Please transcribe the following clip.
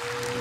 Amen.